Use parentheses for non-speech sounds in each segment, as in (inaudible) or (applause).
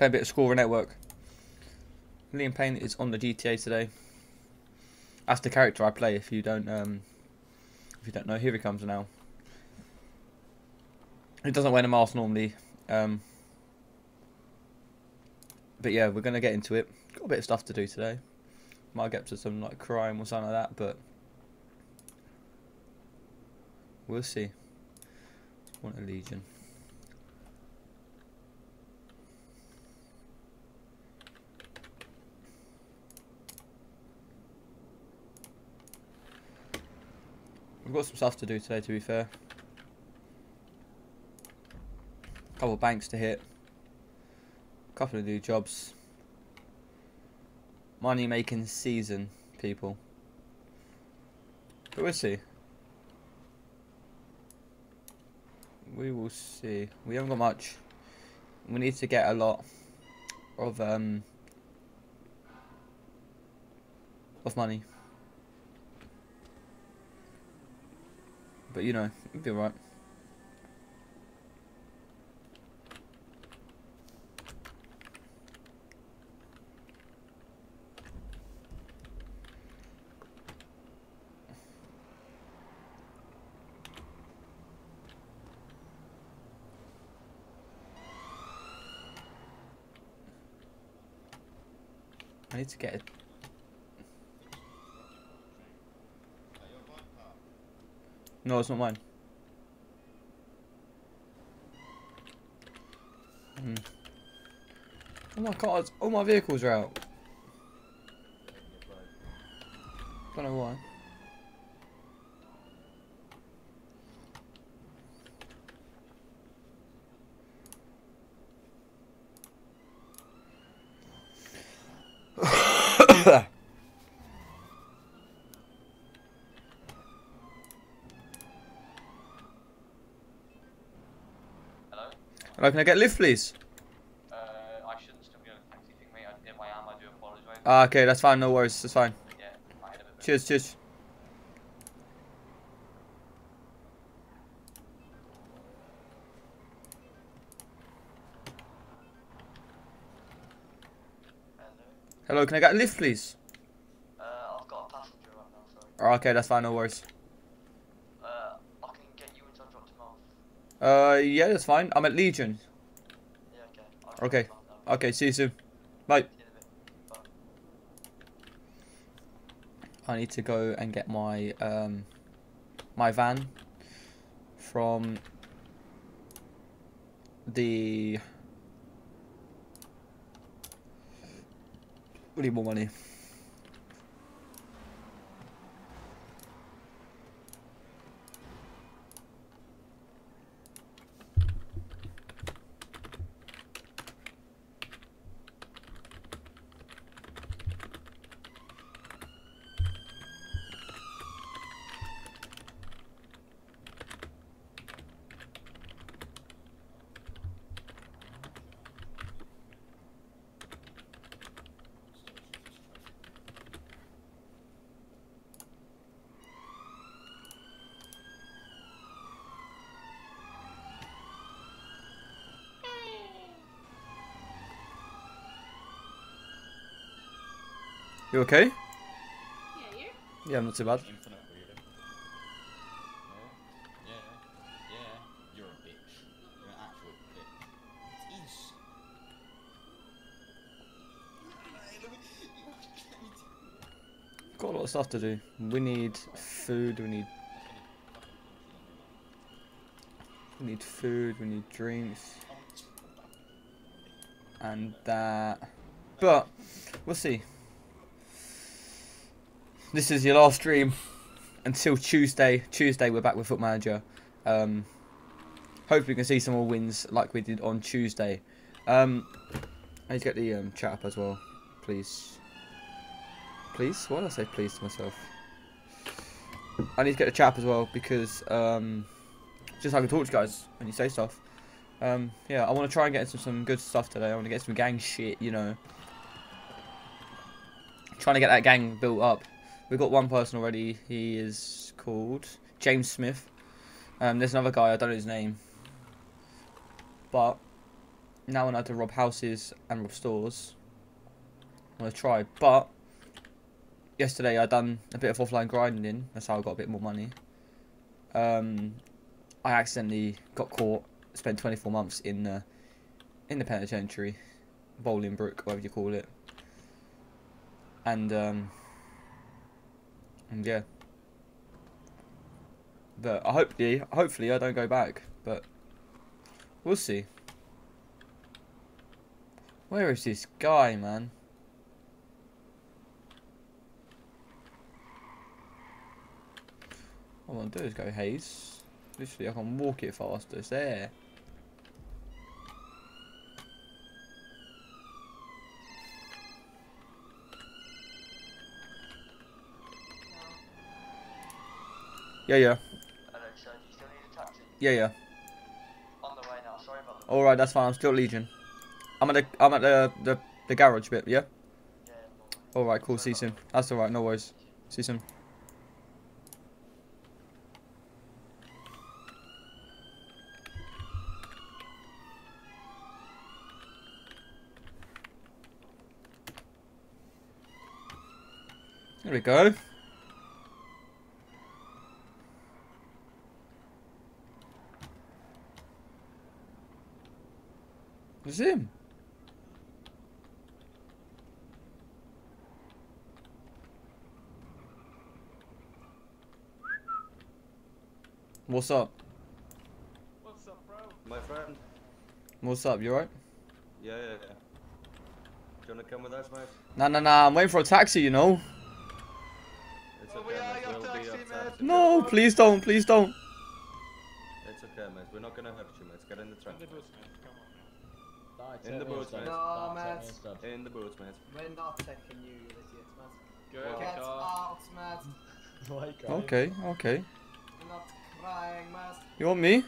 Play a bit of Scora Network. Liam Payne is on the GTA today. That's the character I play. If you don't, um, if you don't know, here he comes now. He doesn't wear the mask normally. Um, but yeah, we're gonna get into it. Got a bit of stuff to do today. Might get to some like crime or something like that, but we'll see. Want a legion. We've got some stuff to do today, to be fair. A couple of banks to hit. A couple of new jobs. Money making season, people. But we'll see. We will see. We haven't got much. We need to get a lot of um of money. But you know, it'll be alright. I need to get it. No, it's not mine. Hmm. Oh my god, all my vehicles are out. Don't know why. Hello? Hello, can I get a lift, please? Uh, I shouldn't still be on a taxi thing, mate. I- If I am, I do apologise. Ah, okay, that's fine. No worries. That's fine. yeah, I had a bit Cheers, cheers. Hello? Can I get a lift, please? Uh, I've got a passenger right now, sorry. Ah, okay, that's fine. No worries. Uh, I can get you until I drop him off. Uh, yeah, that's fine. I'm at Legion. Yeah, okay. Okay. him off now. Okay, see you soon. Bye. See you in a bit. Bye. I need to go and get my um my van from the we need more money. You okay? Yeah, you? Yeah, I'm not too bad. Infinite weirdo. Yeah, yeah, yeah. You're a bitch. You're an actual bitch. Is. Got a lot of stuff to do. We need food. We need we need food. We need drinks. and that. But we'll see. This is your last stream until Tuesday. Tuesday we're back with Foot Manager. Um, hopefully we can see some more wins like we did on Tuesday. Um, I need to get the um, chat up as well, please. Please? Why did I say please to myself? I need to get the chat up as well because um, just so I can talk to you guys when you say stuff. Um, yeah, I want to try and get into some good stuff today. I want to get some gang shit, you know. Trying to get that gang built up. We've got one person already. He is called James Smith. Um, there's another guy. I don't know his name. But now I know to rob houses and rob stores. I'm gonna try, but yesterday I done a bit of offline grinding. That's how I got a bit more money. Um, I accidentally got caught. Spent 24 months in the in the penitentiary, Bolingbroke, whatever you call it. And um, Mm, yeah. But I hopefully, hopefully I don't go back. But we'll see. Where is this guy, man? All I want to do is go haze. Literally, I can walk it faster. It's there. Yeah, yeah, Hello, sir. Do you still need a taxi? yeah, yeah. On the way now. Sorry about that. All right, that's fine. I'm still Legion. I'm at the I'm at the the, the garage bit. Yeah. Yeah. All right, cool. See you soon. That's all right. No worries. See you soon. There we go. Him. What's up? What's up, bro? My friend? What's up? You alright? Yeah, yeah, yeah. Do you wanna come with us, mate? Nah, nah, nah. I'm waiting for a taxi. You know. It's okay, we are mate. your We'll be taxi, your mate. taxi. No, please don't. Please don't. It's okay, mate. We're not gonna hurt you, mate. Get in the trunk. Die, in the boats, man. No, Mads. In the boats, Mads. We're not taking you, you idiots, Mads. Get out, Mads. (laughs) okay, okay. You're not crying, Mads. You want me?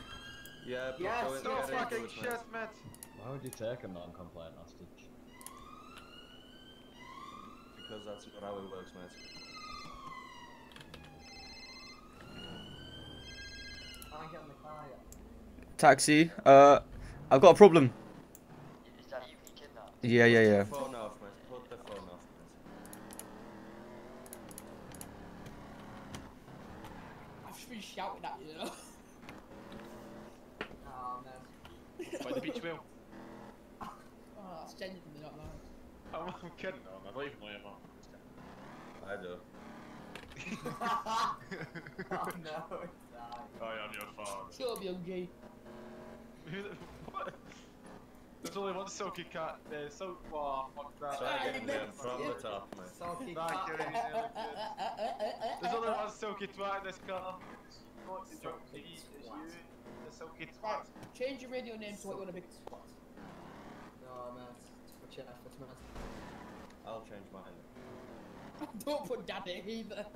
Yeah, but yes, no fucking shit, Mads. Why would you take a non-compliant hostage? Because that's how it works, Mads. Taxi, uh, I've got a problem. Yeah, yeah, yeah. Matt, change your radio name to what you want to be. No, Matt. It's much effort, Matt. I'll change mine. (laughs) Don't put daddy either.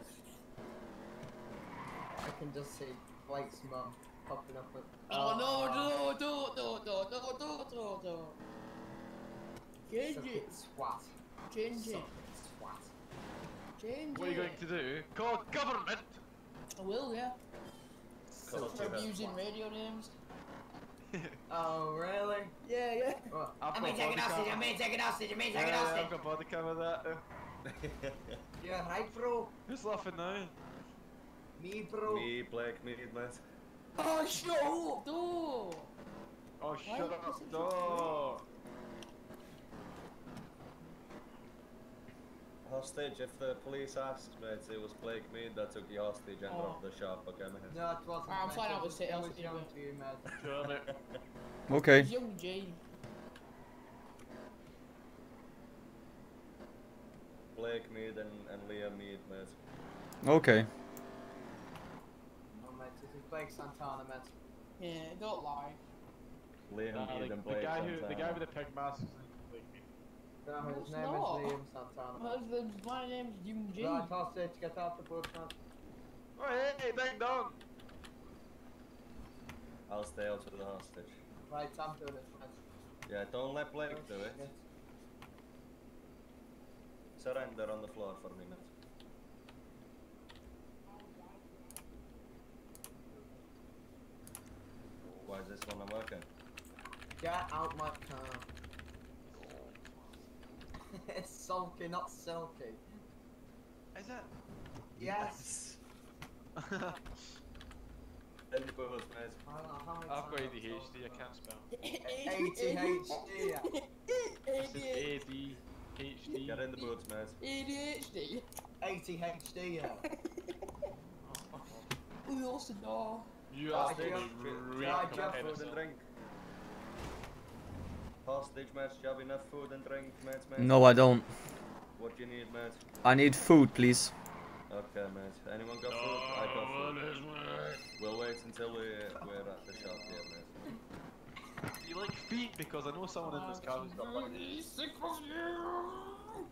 I can just see White's mum popping up with. Oh, oh no, no, don't, don't, don't, don't, don't, don't. Change it. Swat. Change it. Swat. Change it. What are you going to do? Call government! I will, yeah. Stop using radio names. (laughs) oh, really? Yeah, yeah. Well, I mean, take it hostage, I mean, take it hostage, I mean, take it out. hostage. Yeah, I've got body cam with that. (laughs) You're right, bro. Who's laughing now? Me, bro. Me, Black me, man. Oh, shut up, door. Oh, shut up, door. Hostage, if the police asks, mate, it was Blake Mead that took you hostage and Oh. robbed the shop, okay, mate? No, it wasn't. I'm mate. flying out with was- City It House was anyway. young to you, mate. (laughs) Okay. Young G. Blake Mead and, and Liam Mead, mate. Okay. Oh, mate, this is Blake Santana, mate. Yeah, don't lie. Liam Nah, Mead like, and the Blake guy who, the guy with the pig mask is like me. No, No, his it's name not. is Liam Santana. My husband's, my name's Young G. Right, hostage, get out the boat, man. Oh, hey, hey, ding dong! I'll stay out with the hostage. Right, I'm doing it, mate. Yeah, don't let Blake oh, do it. Shit. Surrender on the floor for a minute. Why is this one not working? Get out my car. It's (laughs) sulky, not silky. Is it? Yes. In the booze, mate. I don't know how many I've got times ADHD, I can't spell. ADHD. This is ADHD. Get in the booze, mate. ADHD. ADHD, yeah. (laughs) Oh, fuck off. We also know. You are do you- great Do you have Jeff, food penicillin. and drink? Hostage, mate. Do you have enough food and drink, mate? mate? No, I don't. What do you need, mate? I need food, please. Okay, mate. Anyone got food? I got food. We'll wait until we, we're at the shop here, mate. You like feet because I know someone in this car who's got one. Sick of you.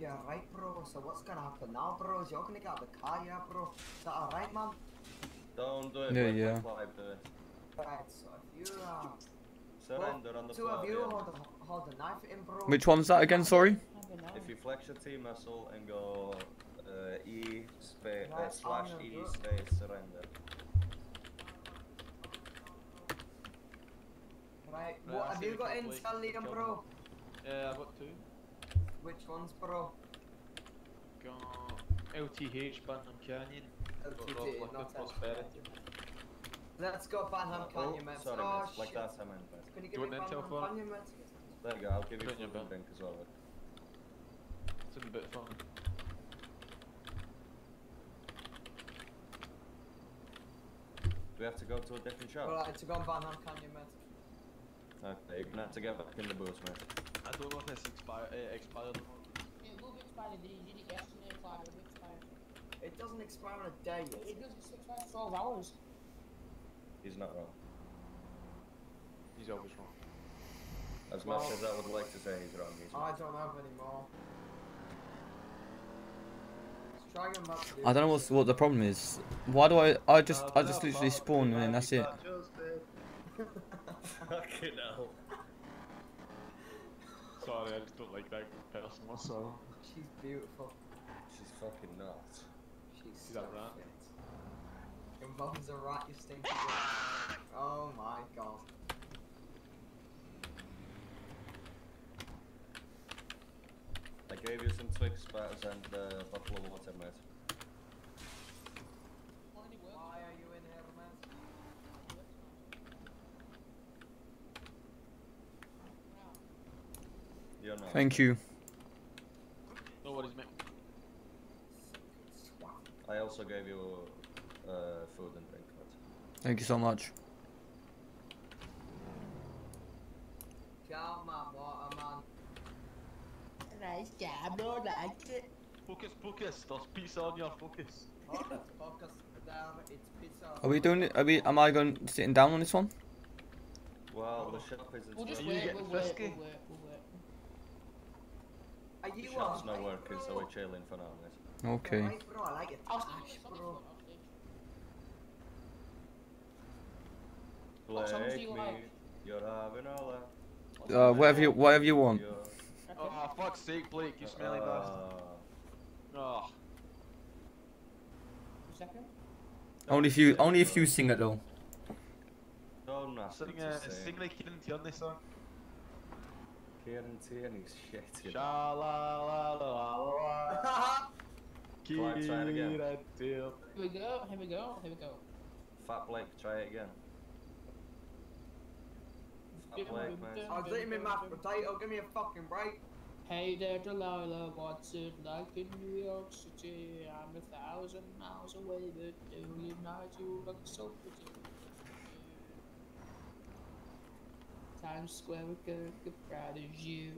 Yeah, right, bro. So what's gonna happen now, bros? You're gonna get out of the car, yeah, bro? Is that alright, man? Don't do it. Yeah, let yeah. McFly do it. Right, so if you, uh, Surrender on the two of you hold, a, hold a knife in, bro. Which one's that again? Sorry. If you flex your T muscle and go uh, E space uh, slash I'm E space surrender. Right, Right, what I'll have you got complete intel, Liam, kill bro? Yeah, I've got two. Which ones, bro? Got LTH Banham Canyon. Got LTT, Rob's Liquor not Prosperity. Let's go Banham oh, Canyon, mate. sorry, oh, mate. Like shit. that, I meant. Can you Do give you me want intel Banham for it? Canyon. There you go. I'll give you Put in your food and bin. drink as well. mate. It's in the bit fun. Do we have to go to a different shop? Alright, it's to go on Banham Canyon, mate. Okay, you're gonna have to get back in the booth, mate. I don't know if it's expired. Uh, expired. It will be expired. Did you did it yesterday? It will be. It doesn't expire on a day, It doesn't expire 12 hours. He's not wrong. He's always wrong. As Well- much as I would like to say he's wrong, he's I don't have any more. Let's try going back to the I don't know what's, what the problem is. Why do I? I just I just literally spawn and then that's it. (laughs) (laughs) Fucking hell. Sorry, I just don't like that person. What's so? She's beautiful. She's fucking nuts. She's Is that so right? fit. Your mum's a rat, you stinky bitch. Oh my god. I gave you some Twix bars and uh, a bottle of water, mate. Why are you in here, man? You're not. Thank you. No worries, mate. I also gave you uh, food and drink, mate. Thank you so much. Calm, man, water. Nice job, bro. Like it. Focus, focus. There's pizza on your focus. Focus, focus down, it's pizza. Are we doing it? Are we? Am I going sitting down on this one? Well, the shop isn't We'll just Are you wait. We'll wait. We'll wait. We'll wait. Are The you shop's not working, so we're chilling for now, mate. Okay. Alright, bro, I like it. I'll Tash, stage. bro. What songs do Blake you me, like? you're having all that. Uh, whatever you whatever you want. You're- Oh, fuck's sake, Blake, you smelly bastard. Ah, Oh, Only if you only if you sing it though. So nasty sing, to uh, sing. sing like Kieran Tierney song. Kieran Tierney's shit. you. Sha la la la la la. Right, try it again. Kieran Tierney. Here we go. Here we go. Here we go. Fat Blake, try it again. Fat Blake. I was eating my mashed potato, give me a fucking break. Hey there, Delilah, what's it like in New York City? I'm a thousand miles away, but every night you look so pretty. Times Square, a good proud of you.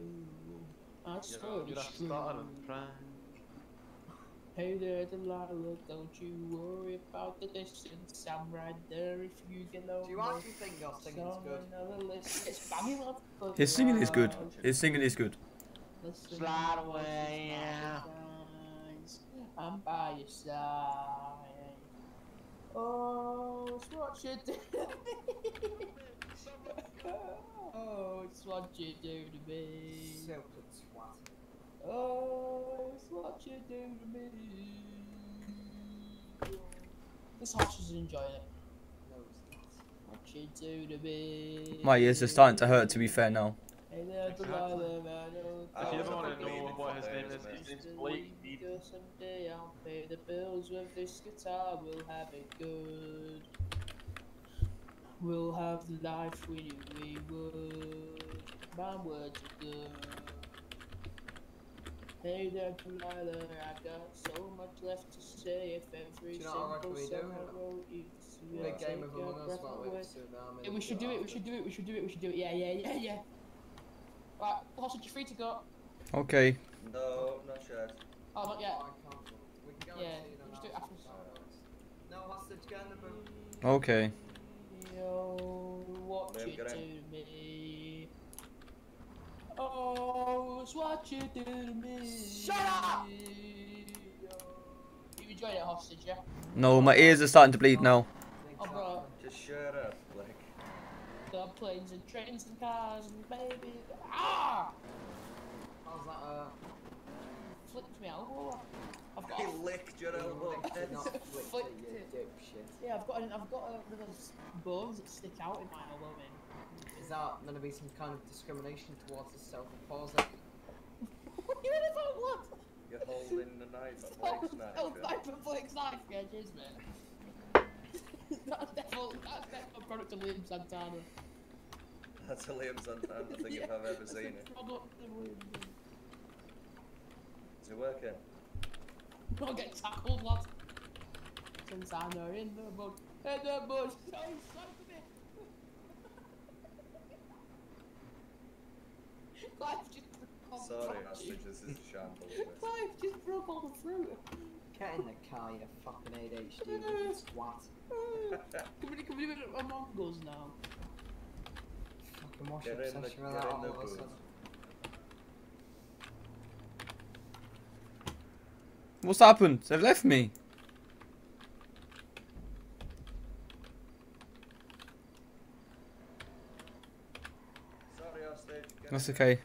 I swear You're a it's stuttering true. prank. Hey there, Delilah, don't you worry about the distance. I'm right there if you get over. Do you actually think your singing's good? Another list. It's banging up. His singing is good. His singing is good. Slide away, yeah. I'm by your side. Oh, it's what you do. (laughs) oh, it's what you do to me. Stupid swat. Oh, it's what you do to me. This horse is enjoying it. No, it's not. Watch you do to me? My ears are starting to hurt. To be fair now. Hey there, Delilah, man, I If you ever want to know what his name is, his name's Blake. leave Someday I'll pay the bills with this guitar. We'll have it good. We'll have the life we knew we would. My words are good. Hey there, Delilah, I got so much left to say. If every Do you know what I simple reckon we do? You Big game of Among Us while we tsunami. Yeah, we should do it, we should do it, we should do it, we should do it, we should do it. Yeah, yeah, yeah, yeah. Right, hostage, you're free to go. Okay. No, not yet. Oh, not yet. I can't. We can go Yeah, and see we them do it after. No hostage, get in the boot. Okay. Yo, what you do in. to me? Oh, it's what you do to me. Shut up! You enjoyed it, hostage, yeah? No, my ears are starting to bleed now. Oh, bro. Just shut up, Blake. The planes and trains and cars and baby. Ah! How's that, uh... Flipped me out. Oh, I've got. He licked your elbow. licked it, not flicked (laughs) Flicked it, you it. dipshit. Yeah, I've got. An, I've got a, one of those bones that stick out in my elbow, man. Is that gonna be some kind of discrimination towards the self-opposing? (laughs) What are you on about? What? You're holding the knife at Oh, Blake's knife. oh, yeah? knife and Blake's knife, yeah, cheers, mate. (laughs) that's definitely that's definitely a product of Liam Santana. That's a Liam Santana thing if (laughs) I've ever seen a it. product of Liam. Is it working? Don't get tackled, lad. Santana in the mud. In the mud. Oh, he's so for me. Clive just broke all the Sorry, fruit. hostage, this is a shambles. this. Clive just broke all the fruit. Get in the car, you fucking ADHD little twat. Can we, can we do it among us now? Fucking wash Get your in the- obsession with get in all the of a booth. sudden. What's happened? They've left me. Sorry, hostage. Get That's okay.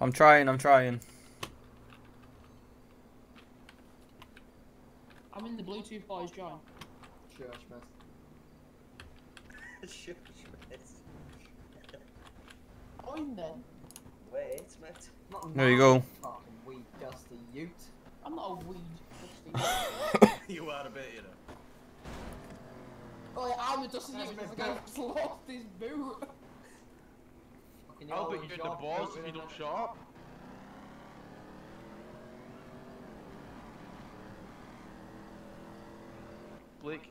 I'm trying. I'm trying. I'm in the Bluetooth boys, John. Sure, Smith. Shush, mate. I'm then. Wait, mate. There you go. Fucking weed dusty ute. I'm not a weed. dusty. (laughs) you are a bit, you know. Oh, yeah, I'm a dusty That's youth my because I lost his boot. Fucking I'll yellow put you in the job balls if you don't it. shut up. Blake.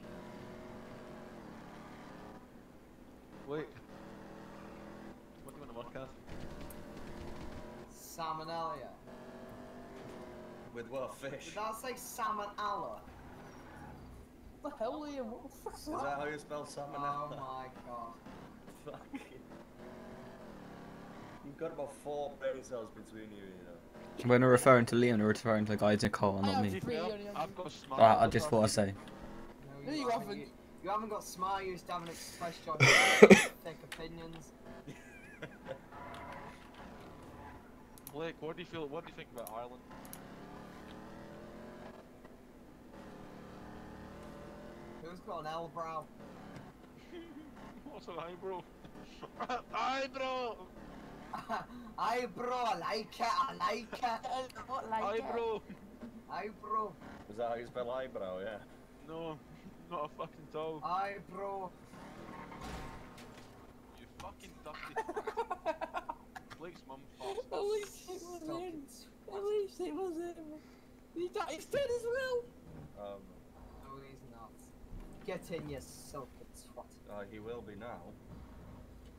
Blake. What do you want to work as? Salmonella. With what fish? Did that say salmonella? What the hell, Liam? What the fuck's Is that how you spell Oh salmonella? my god. (laughs) Fuck. You've got about four brain cells between you, you know. When we're referring to Liam, we're referring to the guys in the car, not me. three I've got smile. Alright, I just thought I'd say. No, No, you haven't. You, you haven't got smart, you just haven't expressed your (laughs) thick opinions. Blake, what do you feel? What do you think about Ireland? Who's got an L-brow? What's an eyebrow? (laughs) eyebrow! (laughs) I bro, I like it, I like it. (laughs) What like Eyebrow! I bro, Is that how you spell eyebrow, yeah? No, not a fucking toe. I bro. You fucking dusty. Blake's mum farts. At least it was Stop in. At least it was in. He got his dead as well. Um, No, he's not. Get in, you silky twat. uh, he will be now.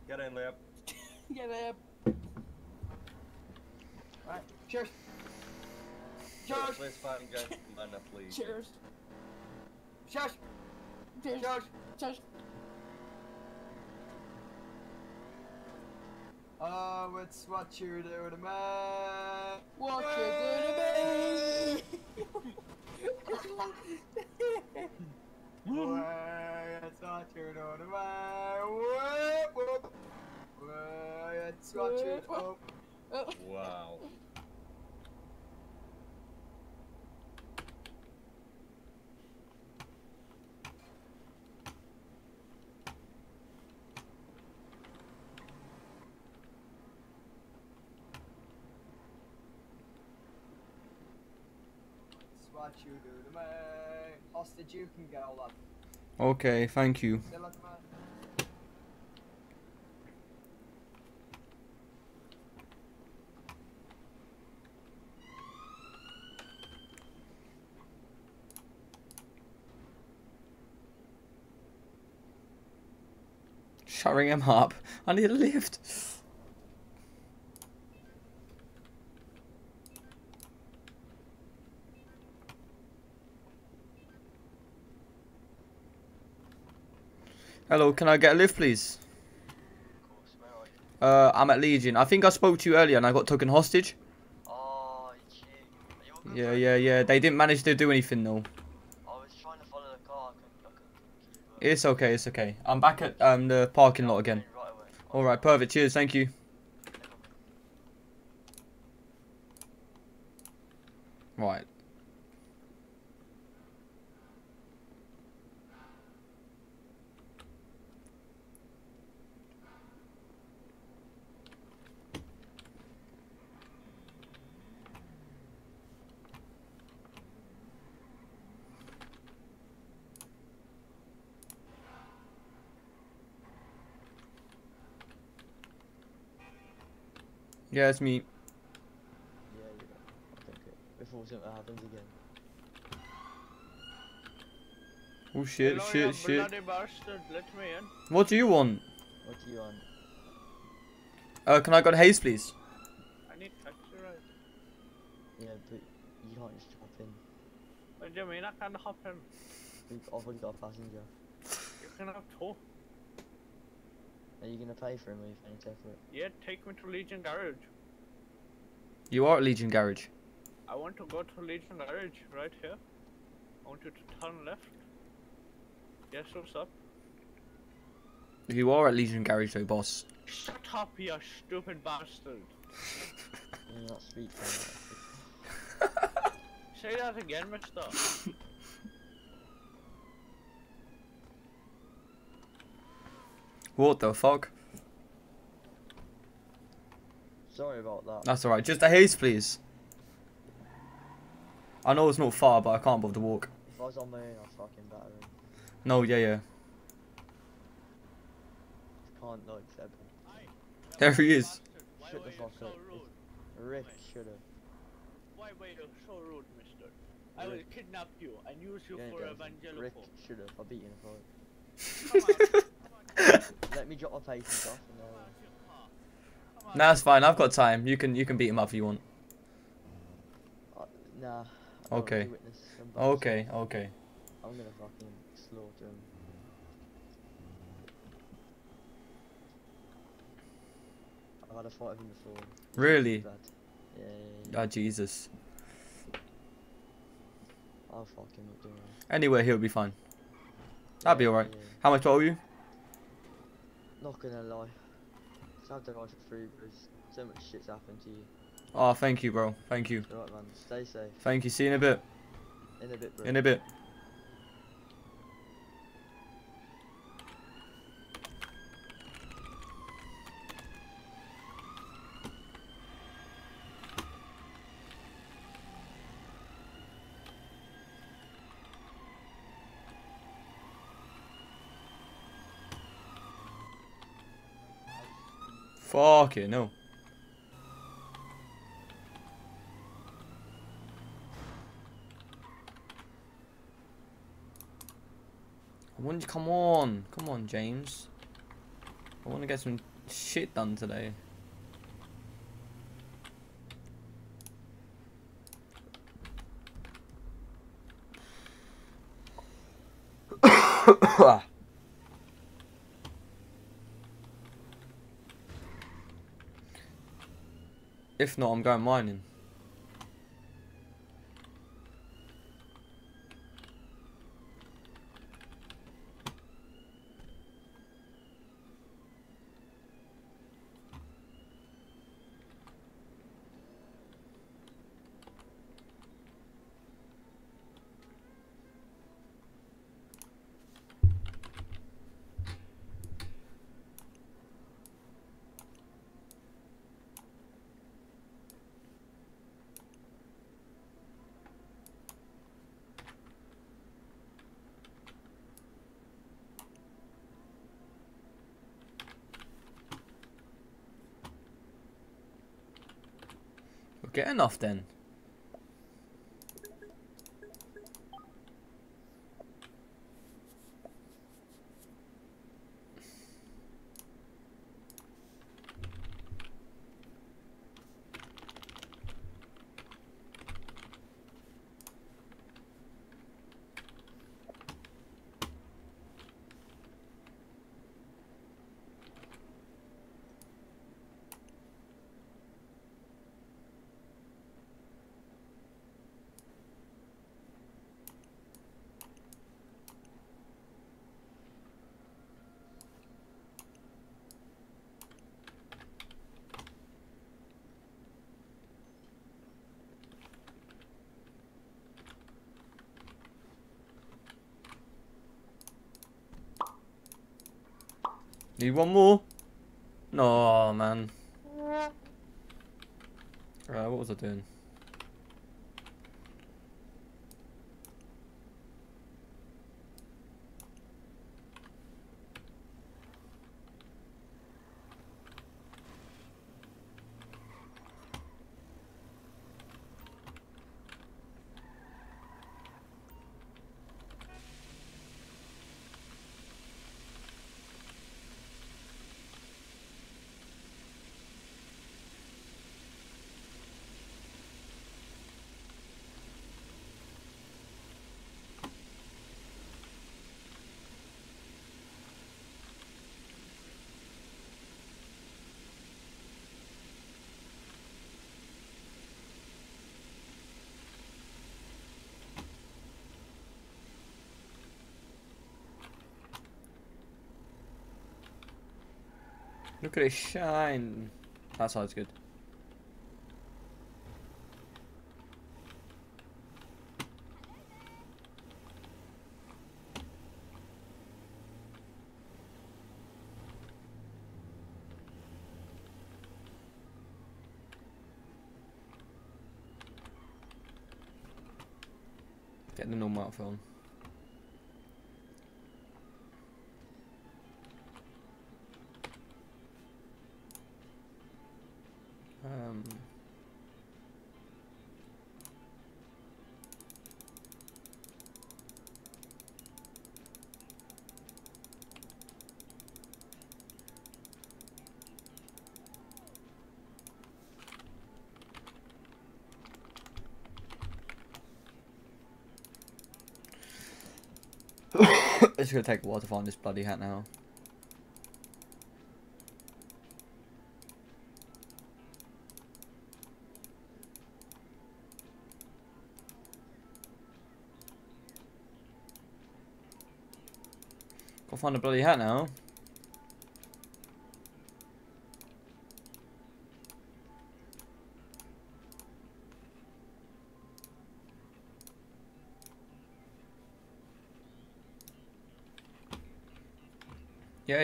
Get in, Liam. (laughs) Get him. Right, cheers. Cheers. Cheers. Let's find get please. Cheers. Cheers. Cheers. Cheers. Cheers. Oh, it's what you do to me. What you Way, (laughs) It's not your door to my. Whoop, whoop. It's not turned. Wow. What you do to me? Hostage, you can go, lad. Okay, thank you. See you later, mate. Shutting him up. I need a lift. Hello, can I get a lift, please? Uh, I'm at Legion. I think I spoke to you earlier and I got taken hostage. Yeah, yeah, yeah. They didn't manage to do anything though. It's okay, it's okay. I'm back at um the parking lot again. All right, perfect. Cheers. Thank you. No problem. Right. Yeah, it's me. Yeah, you know, I think it. Before something happens again. Oh shit, Hello, shit, you shit. bloody bastard. Let me in. What do you want? What do you want? Uh, can I got haze, please? I need taxi ride. Yeah, but you can't just hop in. What do you mean I can't hop in? We've already got a passenger. You can have two. Are you gonna pay for him or you paying for it? Yeah, take me to Legion Garage. You are at Legion Garage. I want to go to Legion Garage right here. I want you to turn left. Yes, what's up? You are at Legion Garage though, boss. Shut up, you stupid bastard. (laughs) You're not speak. Say that again, mister. (laughs) What the fuck? Sorry about that. That's alright. Just a haze, please. I know it's not far, but I can't bother to walk. If I was on my own, I'd fucking batter him. No, yeah, yeah. Can't like Seb. There he is. Shut the fuck up. Rick should have. Why were you so rude, mister? I will kidnap you and use you Yeah, for guys, evangelical. Rick should have. I'll beat you in Come on, a fight. (laughs) Let me drop my patience off and Nah, it's fine. I've got time. You can you can beat him up if you want. uh, nah. I don't wanna Okay. be witness embarrassing. Okay, okay. I'm gonna fucking slaughter him. I've had a fight with him before. Really? Yeah, yeah, yeah. Ah, Jesus. I'll fuck him don't worry. Anyway, he'll be fine. That'll be alright. yeah. How much do owe you? Not gonna lie. Sad to watch it through because so much shit's happened to you. Oh, thank you, bro. Thank you. Alright, man. Stay safe. Thank you. See you in a bit. In a bit, bro. In a bit. It, no. I want come on, come on, James. I want to get some shit done today. (coughs) (coughs) Ah. If not, I'm going mining. Get enough then. Need one more? No, man. Right, what was I doing? Look at it shine. That side's good. Get the normal outfit on. Um, it's gonna take a while to find this bloody hat now. Gotta find a bloody hat now.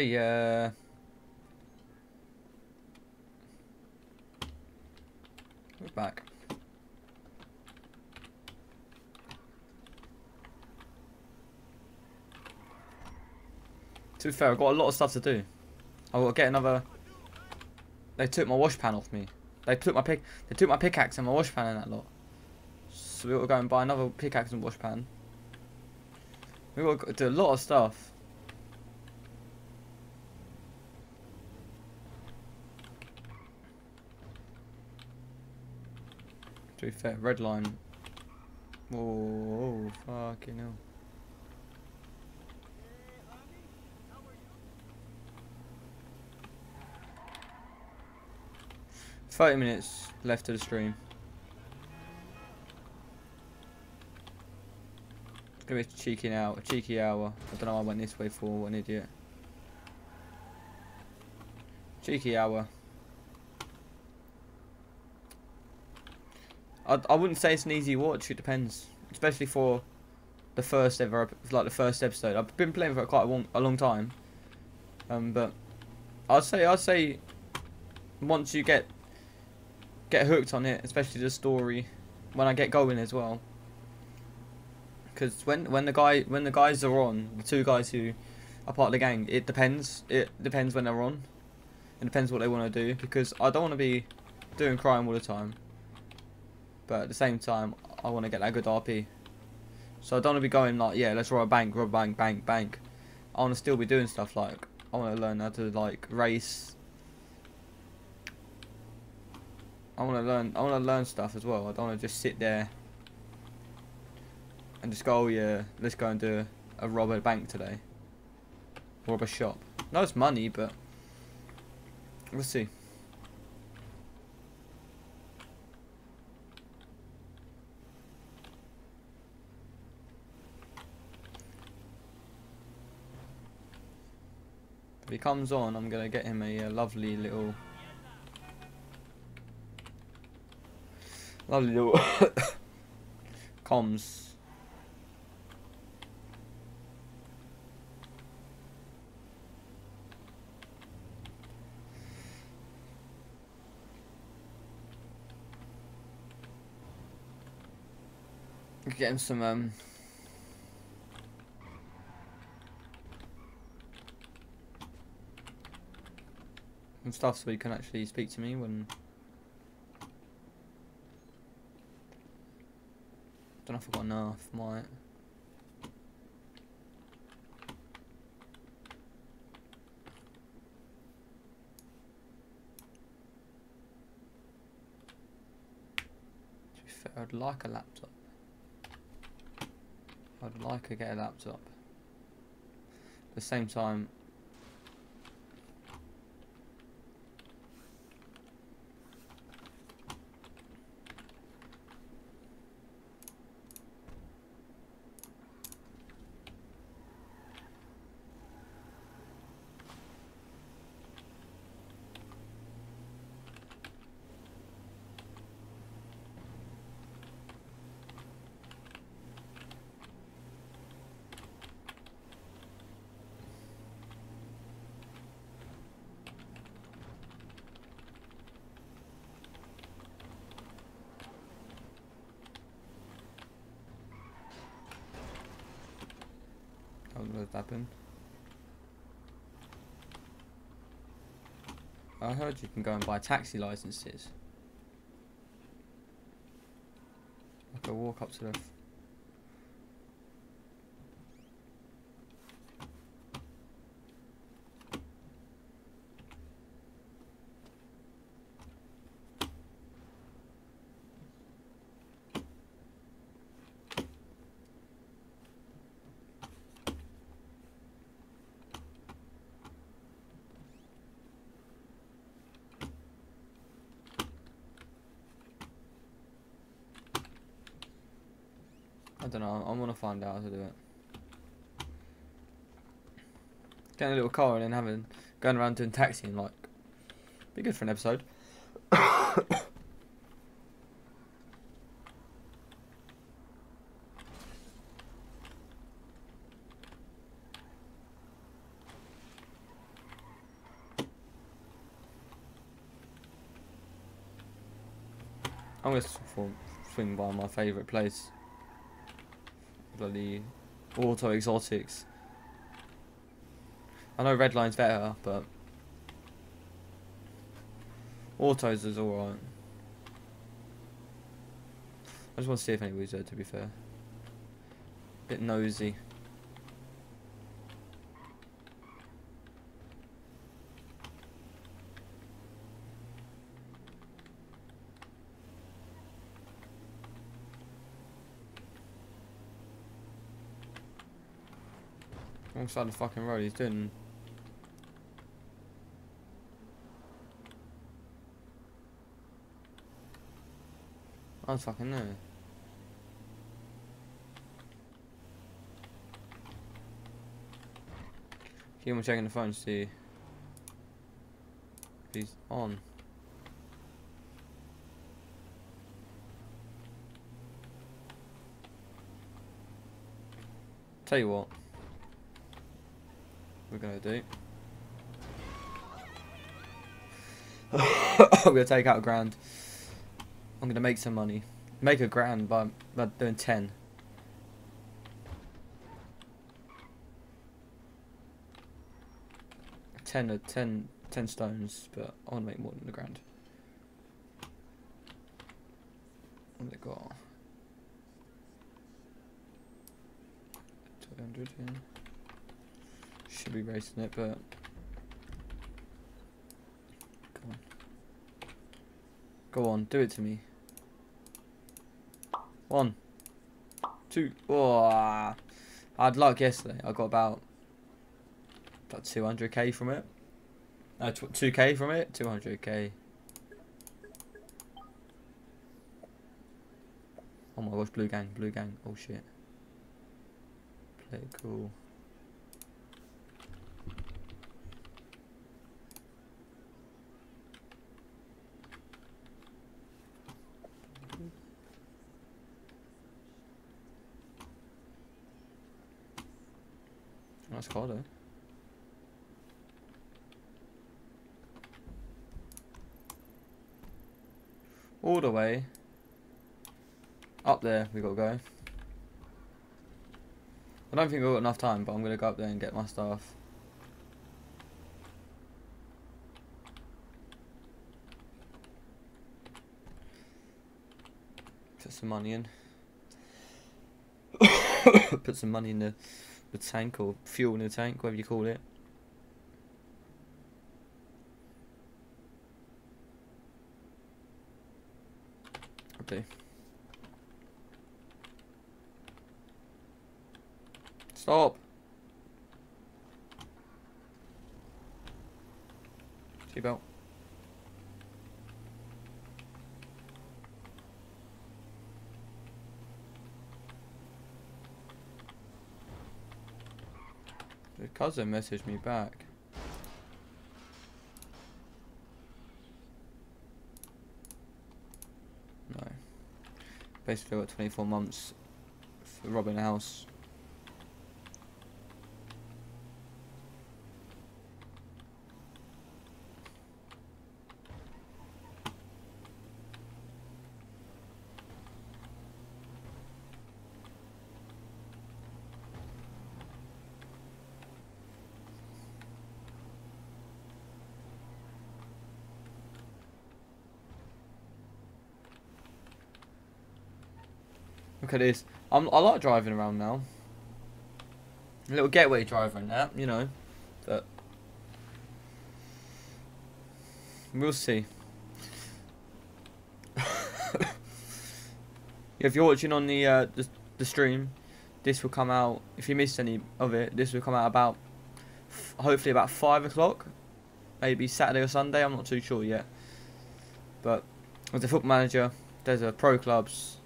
Yeah, eh. yeah. We're back. To be fair, I've got a lot of stuff to do. I've got to get another... They took my wash pan off me. They took my pick. They took my pickaxe and my wash pan and that lot. So we got to go and buy another pickaxe and wash pan. We got to do a lot of stuff. Be fair, red line. Whoa, fucking hell. Thirty minutes left to the stream. It's gonna be a cheeky hour. A cheeky hour. I don't know. why I went this way for. What an idiot. Cheeky hour. I, I wouldn't say it's an easy watch. It depends, especially for the first ever, like the first episode. I've been playing for quite a long, a long time, um, but I'd say I'd say once you get get hooked on it, especially the story, when I get going as well. Because when when the guy when the guys are on, the two guys who are part of the gang, it depends. It depends when they're on. It depends what they want to do because I don't want to be doing crime all the time. But at the same time, I want to get that good RP. So I don't want to be going like, yeah, let's rob a bank, rob a bank, bank, bank. I want to still be doing stuff like I want to learn how to like race. I want to learn. I want to learn stuff as well. I don't want to just sit there and just go, oh yeah, let's go and do a rob a bank today. Rob a shop. No, it's money, but we'll see. If he comes on, I'm gonna get him a, uh lovely little, lovely little (coughs) comms. Get him some um. Some stuff so he can actually speak to me when. Don't know if I've got enough, might. I'd like a laptop. I'd like to get a laptop. At the same time, How did happen? I heard you can go and buy taxi licenses. I could walk up to the. Don't know. I want to find out how to do it. Getting a little car and then having going around doing taxiing like be good for an episode. I'm gonna swing by my favourite place. Bloody auto exotics. I know red line's better, but autos is alright. I just want to see if anybody's there. To be fair, bit nosy. Wrong side of the fucking road. He's doing. Oh, I don't fucking know. Keep on checking the phone to see if he's on. Tell you what we're gonna do. (laughs) I'm gonna take out a grand. I'm gonna make some money. Make a grand by, by doing ten. Ten, uh, ten, ten stones, but I want to make more than a grand. What's it got? 200, yeah. Should be racing it, but. Go on. Go on, do it to me. One. Two. Oh, I had luck yesterday. I got about. About 200k from it. No, tw 2k from it. 200k. Oh my gosh, blue gang, blue gang. Oh shit. Play it cool. Nice car though. All the way up there we gotta go. I don't think I've got enough time, but I'm gonna go up there and get my stuff. Put some money in. (coughs) Put some money in the, the tank or fuel in the tank, whatever you call it. Okay. Stop. Seatbelt. Cousin messaged me back. No. Basically, I got 24 months for robbing a house. Look at this. I'm, I like driving around now. A little getaway driver and that, you know. But we'll see. (laughs) if you're watching on the, uh, the the stream, this will come out. If you missed any of it, this will come out about hopefully about five o'clock, maybe Saturday or Sunday. I'm not too sure yet. But as a football manager, there's a pro clubs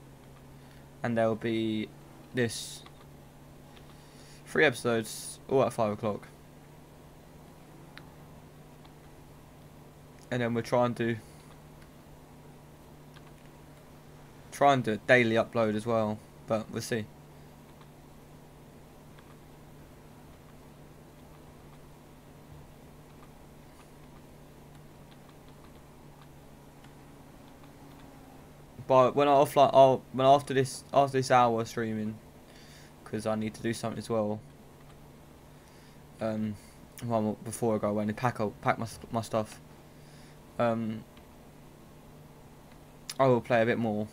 and there will be this three episodes all at five o'clock. And then we'll try and do try and do a daily upload as well but we'll see But when I offline, I'll when after this after this hour streaming, because I need to do something as well. Um, well, before I go away and pack up pack my my stuff. Um, I will play a bit more.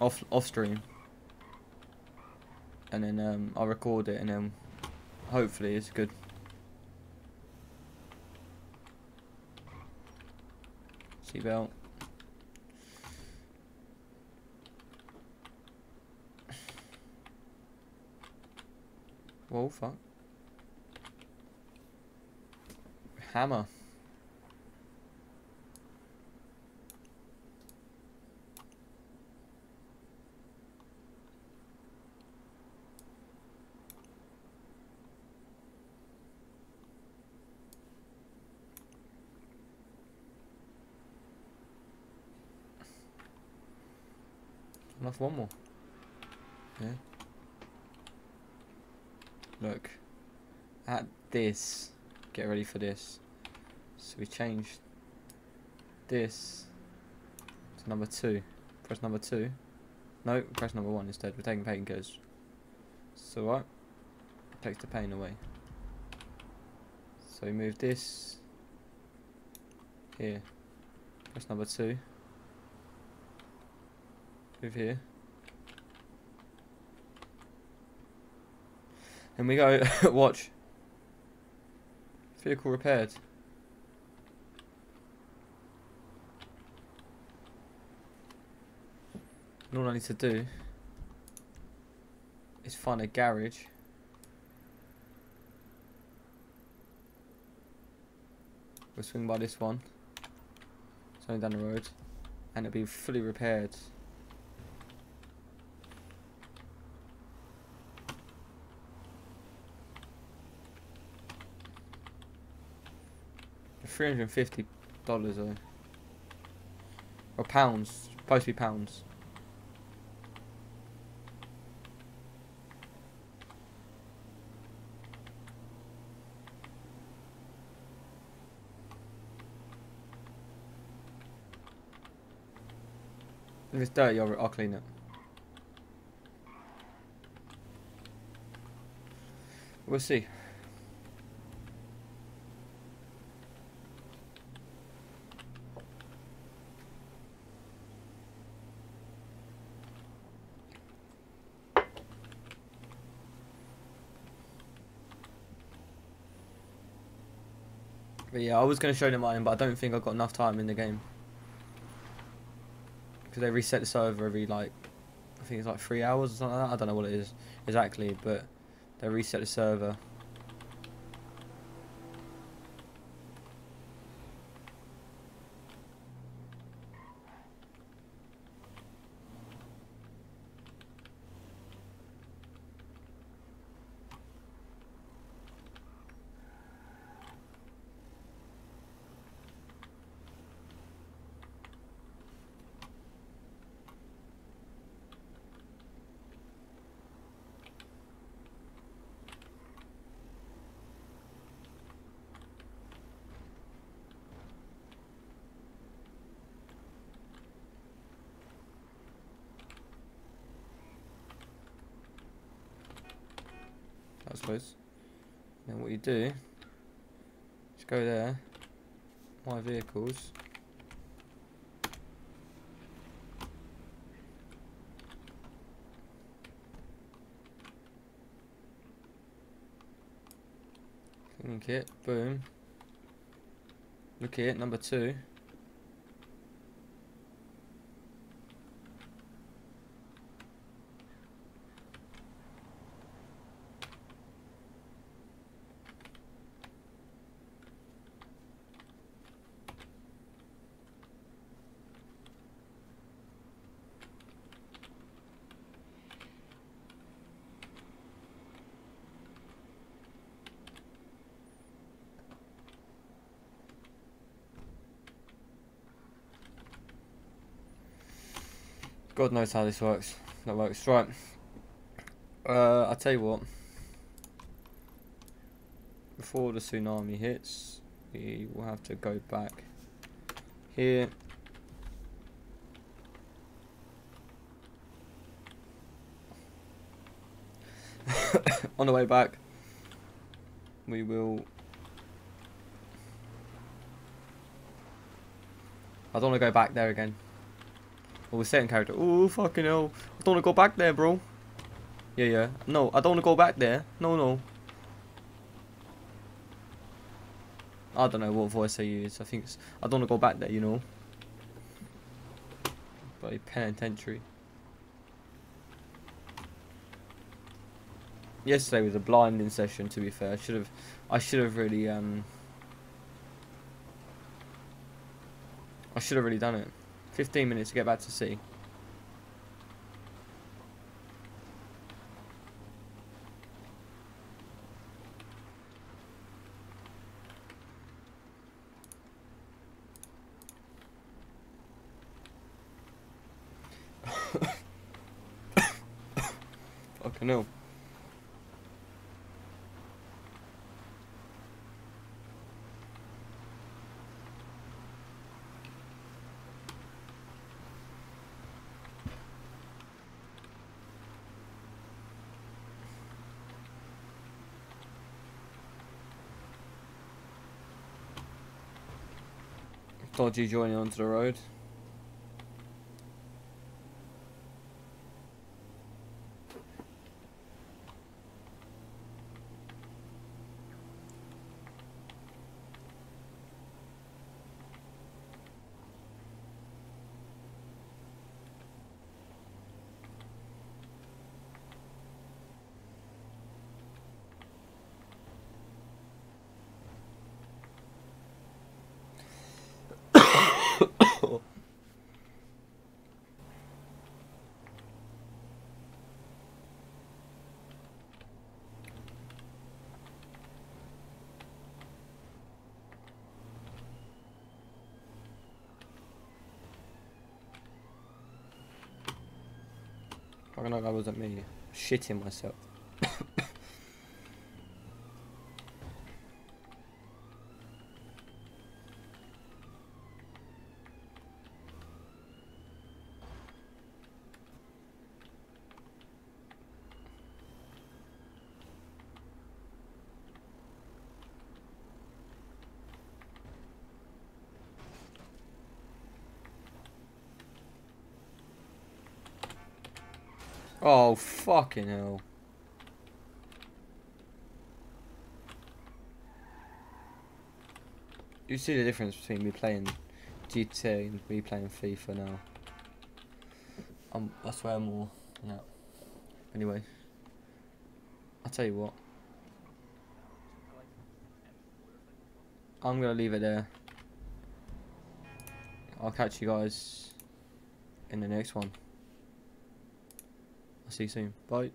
Off off stream. And then um, I'll record it and then hopefully it's good. Seatbelt. Whoa, fuck. Hammer. Enough one more. Yeah. Look. At this. Get ready for this. So we change this to number two. Press number two. No, press number one instead. We're taking painkillers. So what? Takes the pain away. So we move this here. Press number two. Over here. And we go, (laughs) watch. Vehicle repaired. And all I need to do is find a garage. We'll swing by this one. It's only down the road. And it'll be fully repaired. Three hundred and fifty dollars though. Or pounds. Supposed to be pounds. If it's dirty, I'll, I'll clean it. We'll see. But yeah, I was going to show them mine, but I don't think I've got enough time in the game. Because they reset the server every, like, I think it's like three hours or something like that. I don't know what it is exactly, but they reset the server. I suppose. Then what you do, just go there, my vehicles. Clean kit, boom. Look here, number two. God knows how this works. That works. Right. Uh, I'll tell you what. Before the tsunami hits, we will have to go back here. (laughs) On the way back, we will. I don't want to go back there again. Well, we're setting character. Oh, fucking hell. I don't want to go back there, bro. Yeah, yeah. No, I don't want to go back there. No, no. I don't know what voice I use. I think. I don't want to go back there, you know. Bloody penitentiary. Yesterday was a blinding session, to be fair. I should have... I should have really, um... I should have really done it. 15 minutes to get back to sea. Fucking hell. Dodgy joining onto the road. Hell, that wasn't me. Shitting myself. Oh, fucking hell. You see the difference between me playing GTA and me playing FIFA now. Um, where I'm more, yeah. Anyway, I'll tell you what. I'm gonna leave it there. I'll catch you guys in the next one. I'll see you soon. Bye.